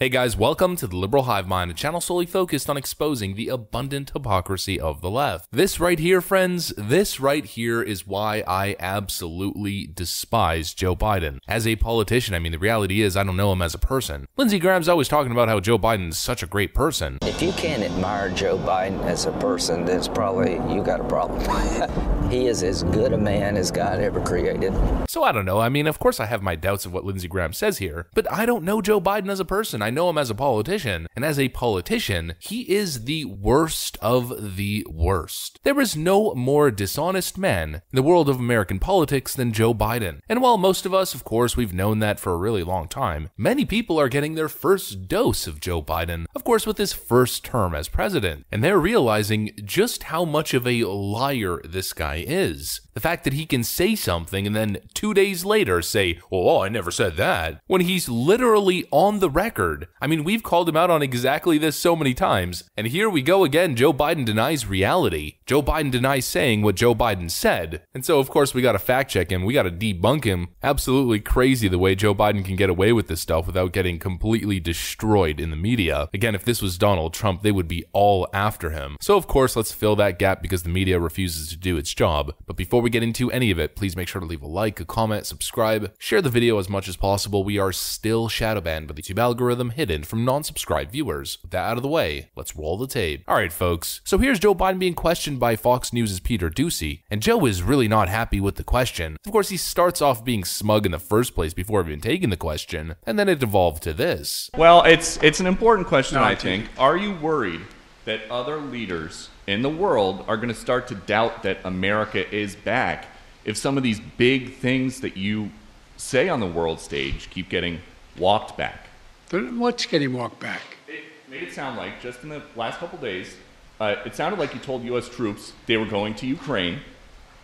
Hey guys, welcome to the Liberal Hivemind, a channel solely focused on exposing the abundant hypocrisy of the left. This right here, friends, this right here is why I absolutely despise Joe Biden. As a politician, I mean, the reality is I don't know him as a person. Lindsey Graham's always talking about how Joe Biden is such a great person. If you can't admire Joe Biden as a person, then it's probably you got a problem. he is as good a man as God ever created. So I don't know. I mean, of course I have my doubts of what Lindsey Graham says here, but I don't know Joe Biden as a person. I know him as a politician, and as a politician, he is the worst of the worst. There is no more dishonest man in the world of American politics than Joe Biden. And while most of us, of course, we've known that for a really long time, many people are getting their first dose of Joe Biden, of course, with his first term as president, and they're realizing just how much of a liar this guy is. The fact that he can say something and then two days later say, Oh, I never said that, when he's literally on the record. I mean, we've called him out on exactly this so many times. And here we go again. Joe Biden denies reality. Joe Biden denies saying what Joe Biden said. And so, of course, we got to fact check him. We got to debunk him. Absolutely crazy the way Joe Biden can get away with this stuff without getting completely destroyed in the media. Again, if this was Donald Trump, they would be all after him. So, of course, let's fill that gap because the media refuses to do its job. But before we get into any of it, please make sure to leave a like, a comment, subscribe, share the video as much as possible. We are still shadow banned by the YouTube algorithm hidden from non subscribed viewers. With that out of the way, let's roll the tape. All right, folks. So here's Joe Biden being questioned by Fox News' Peter Doocy, and Joe is really not happy with the question. Of course, he starts off being smug in the first place before even taking the question, and then it devolved to this. Well, it's it's an important question, I think. Are you worried that other leaders in the world are going to start to doubt that America is back if some of these big things that you say on the world stage keep getting walked back? What's getting walked back? It made it sound like just in the last couple days, uh, it sounded like you told U.S. troops they were going to Ukraine.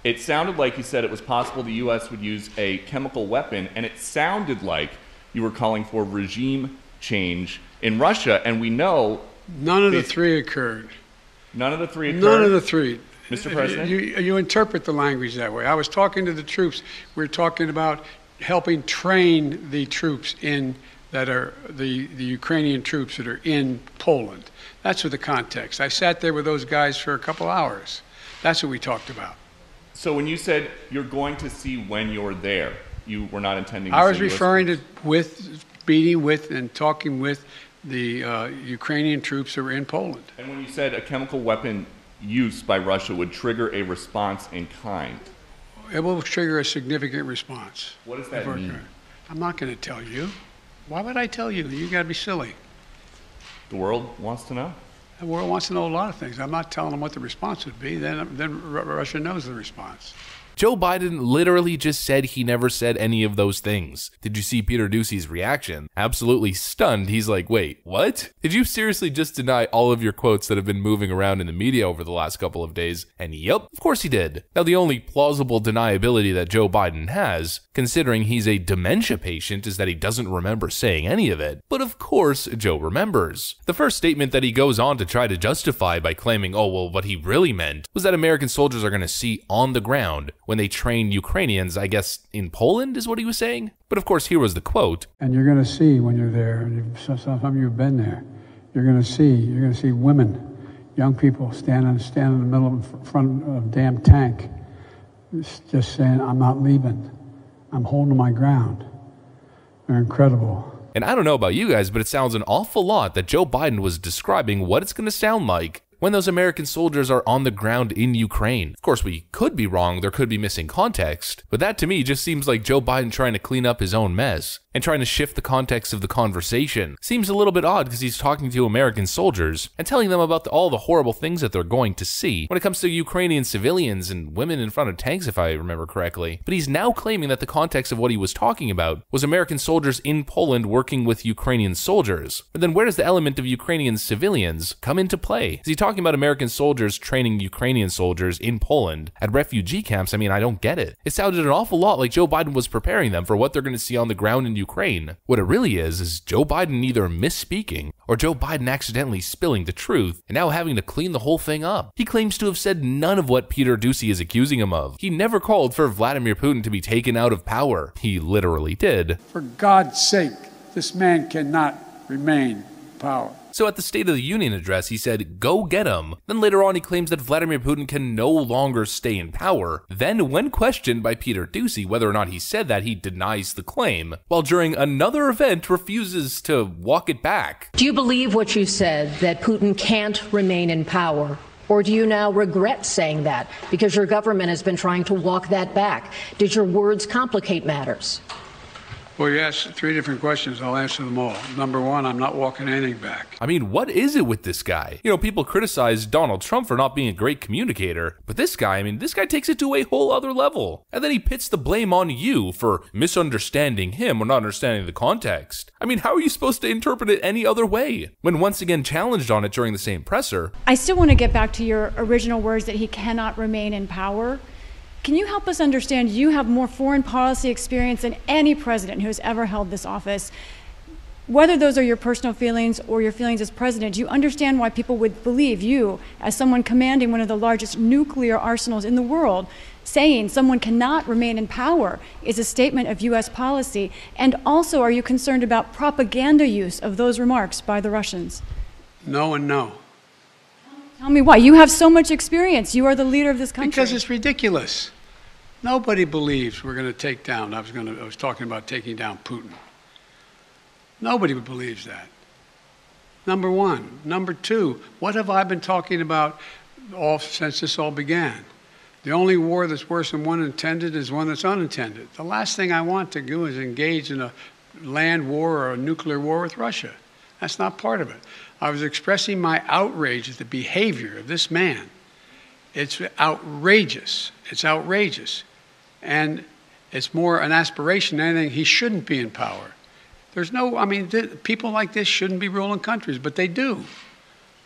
It sounded like you said it was possible the U.S. would use a chemical weapon, and it sounded like you were calling for regime change in Russia. And we know None of the three occurred. none of the three occurred. None of the three. Mr. President? You, you interpret the language that way. I was talking to the troops. We are talking about helping train the troops in that are the, the Ukrainian troops that are in Poland. That's what the context. I sat there with those guys for a couple hours. That's what we talked about. So when you said you're going to see when you're there, you were not intending. To I was referring to with meeting with and talking with the uh, Ukrainian troops that were in Poland. And when you said a chemical weapon use by Russia would trigger a response in kind, It will trigger a significant response. what does that mean? I'm not going to tell you. Why would I tell you? You got to be silly. The world wants to know. The world wants to know a lot of things. I'm not telling them what the response would be. Then, then Ru- Russia knows the response. Joe Biden literally just said he never said any of those things. Did you see Peter Doocy's reaction? Absolutely stunned. He's like, wait, what? Did you seriously just deny all of your quotes that have been moving around in the media over the last couple of days? And yep, of course he did. Now, the only plausible deniability that Joe Biden has, considering he's a dementia patient, is that he doesn't remember saying any of it. But of course, Joe remembers. The first statement that he goes on to try to justify by claiming, oh, well, what he really meant was that American soldiers are going to see on the ground when they train Ukrainians, I guess in Poland is what he was saying. But of course, here was the quote. And you're going to see when you're there, and you've, some some of you have been there, you're going to see, you're going to see women, young people standing, standing in the middle of front of a damn tank, just just saying, I'm not leaving. I'm holding my ground. They're incredible. And I don't know about you guys, but it sounds an awful lot that Joe Biden was describing what it's going to sound like when those American soldiers are on the ground in Ukraine. Of course, we could be wrong, there could be missing context, but that to me just seems like Joe Biden trying to clean up his own mess and trying to shift the context of the conversation. Seems a little bit odd because he's talking to American soldiers and telling them about the, all the horrible things that they're going to see when it comes to Ukrainian civilians and women in front of tanks, if I remember correctly. But he's now claiming that the context of what he was talking about was American soldiers in Poland working with Ukrainian soldiers. But then where does the element of Ukrainian civilians come into play? Is he talking about American soldiers training Ukrainian soldiers in Poland at refugee camps? I mean, I don't get it. It sounded an awful lot like Joe Biden was preparing them for what they're going to see on the ground in Ukraine. What it really is, is Joe Biden either misspeaking or Joe Biden accidentally spilling the truth and now having to clean the whole thing up. He claims to have said none of what Peter Doocy is accusing him of. He never called for Vladimir Putin to be taken out of power. He literally did. For God's sake, this man cannot remain in power. So at the State of the Union address, he said, Go get him. Then later on, he claims that Vladimir Putin can no longer stay in power. Then, when questioned by Peter Doocy whether or not he said that, he denies the claim, while during another event refuses to walk it back. Do you believe what you said, that Putin can't remain in power? Or do you now regret saying that because your government has been trying to walk that back? Did your words complicate matters? Well, you asked three different questions. I'll answer them all. Number one, I'm not walking anything back. I mean, what is it with this guy? You know, people criticize Donald Trump for not being a great communicator, but this guy, I mean, this guy takes it to a whole other level. And then he pits the blame on you for misunderstanding him or not understanding the context. I mean, how are you supposed to interpret it any other way? When once again challenged on it during the same presser, I still want to get back to your original words that he cannot remain in power. Can you help us understand? You have more foreign policy experience than any president who has ever held this office. Whether those are your personal feelings or your feelings as president, do you understand why people would believe you, as someone commanding one of the largest nuclear arsenals in the world, saying someone cannot remain in power is a statement of U.S. policy? And also, are you concerned about propaganda use of those remarks by the Russians? No and no. Tell me why. You have so much experience. You are the leader of this country. Because it's ridiculous. Nobody believes we're going to take down. I was going to. I was talking about taking down Putin. Nobody believes that. Number one. Number two. What have I been talking about all since this all began? The only war that's worse than one intended is one that's unintended. The last thing I want to do is engage in a land war or a nuclear war with Russia. That's not part of it. I was expressing my outrage at the behavior of this man. It's outrageous. It's outrageous. And it's more an aspiration than anything. He shouldn't be in power. There's no, I mean, th- people like this shouldn't be ruling countries, but they do.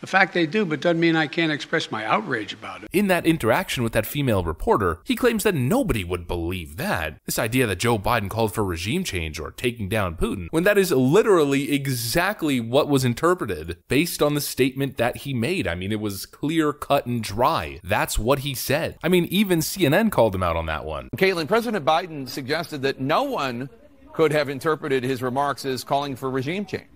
The fact they do, but doesn't mean I can't express my outrage about it. In that interaction with that female reporter, he claims that nobody would believe that. This idea that Joe Biden called for regime change or taking down Putin, when that is literally exactly what was interpreted based on the statement that he made. I mean, it was clear, cut, and dry. That's what he said. I mean, even CNN called him out on that one. Kaitlan, President Biden suggested that no one could have interpreted his remarks as calling for regime change.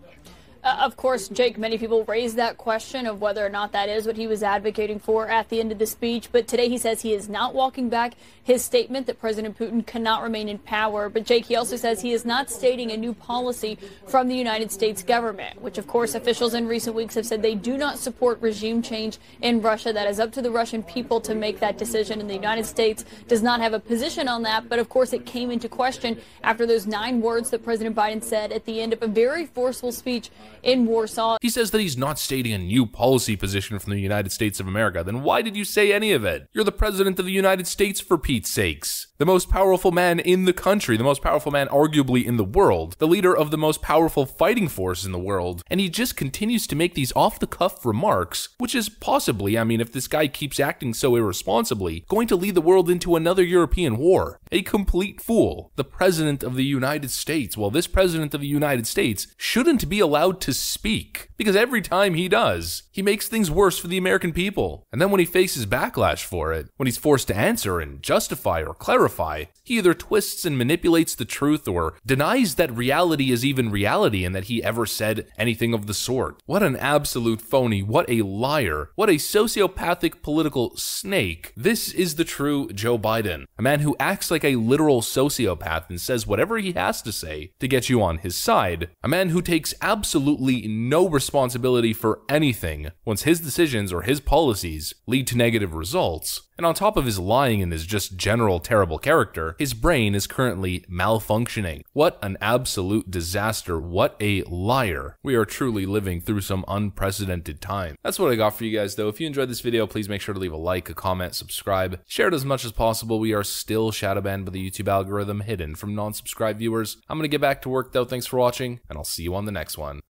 Uh, of course, Jake, many people raise that question of whether or not that is what he was advocating for at the end of the speech. But today he says he is not walking back his statement that President Putin cannot remain in power. But Jake, he also says he is not stating a new policy from the United States government, which of course officials in recent weeks have said they do not support regime change in Russia. That is up to the Russian people to make that decision. And the United States does not have a position on that. But of course, it came into question after those nine words that President Biden said at the end of a very forceful speech in Warsaw. He says that he's not stating a new policy position from the United States of America. Then why did you say any of it? You're the president of the United States, for Pete's sakes. The most powerful man in the country, the most powerful man arguably in the world, the leader of the most powerful fighting force in the world, and he just continues to make these off the cuff remarks, which is possibly, I mean, if this guy keeps acting so irresponsibly, going to lead the world into another European war. A complete fool. The president of the United States. Well, this president of the United States shouldn't be allowed to speak because every time he does, he makes things worse for the American people. And then when he faces backlash for it, when he's forced to answer and justify or clarify, he either twists and manipulates the truth or denies that reality is even reality and that he ever said anything of the sort. What an absolute phony, what a liar, what a sociopathic political snake. This is the true Joe Biden, a man who acts like a literal sociopath and says whatever he has to say to get you on his side, a man who takes absolutely no responsibility for anything once his decisions or his policies lead to negative results. And on top of his lying and his just general terrible character, his brain is currently malfunctioning. What an absolute disaster. What a liar. We are truly living through some unprecedented time. That's what I got for you guys though. If you enjoyed this video, please make sure to leave a like, a comment, subscribe, share it as much as possible. We are still shadow banned by the YouTube algorithm, hidden from non-subscribed viewers. I'm gonna get back to work though. Thanks for watching, and I'll see you on the next one.